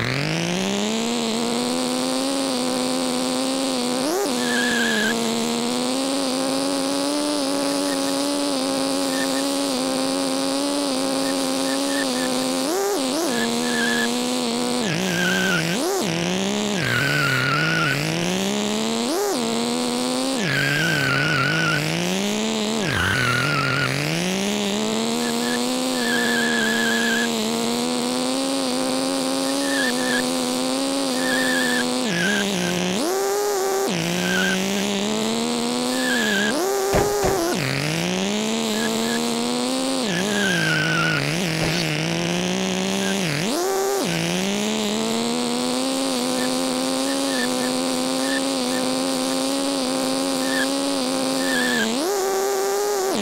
Yeah.